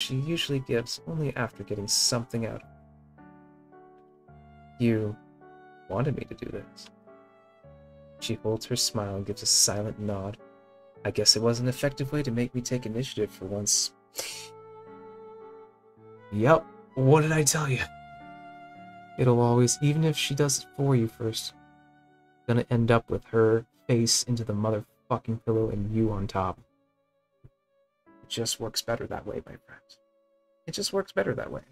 she usually gives only after getting something out of it. You wanted me to do this. She holds her smile and gives a silent nod. I guess it was an effective way to make me take initiative for once. Yep, what did I tell you? It'll always, even if she does it for you first, gonna end up with her face into the motherfucking pillow and you on top. It just works better that way, my friends. It just works better that way.